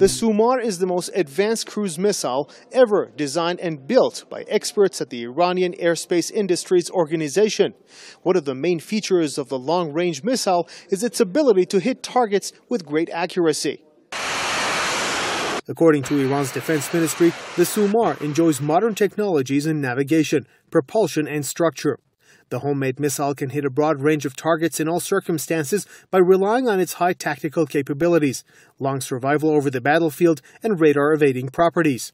The Sumar is the most advanced cruise missile ever designed and built by experts at the Iranian Aerospace Industries Organization. One of the main features of the long-range missile is its ability to hit targets with great accuracy. According to Iran's defense ministry, the Sumar enjoys modern technologies in navigation, propulsion, and structure. The homemade missile can hit a broad range of targets in all circumstances by relying on its high tactical capabilities, long survival over the battlefield, and radar evading properties.